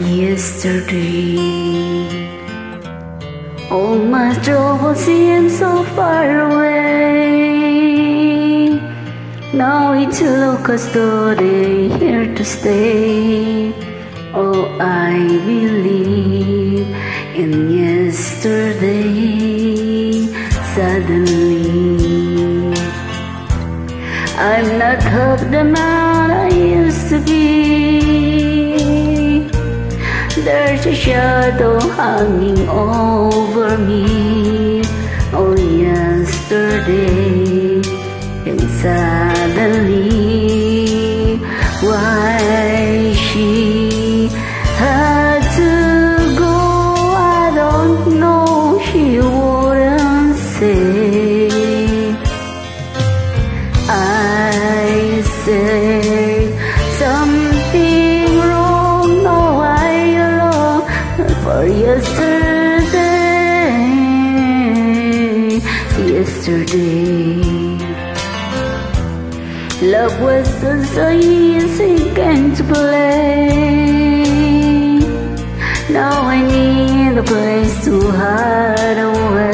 yesterday. All my troubles seem so far away. Now it looks as though they here to stay. Oh, I believe in yesterday. Suddenly, I'm not half the There's a shadow hanging over me. Oh, yesterday, and suddenly, why she had to go, I don't know. She wouldn't say. I say yesterday. Yesterday, love was so easy game to play. Now I need a place to hide away.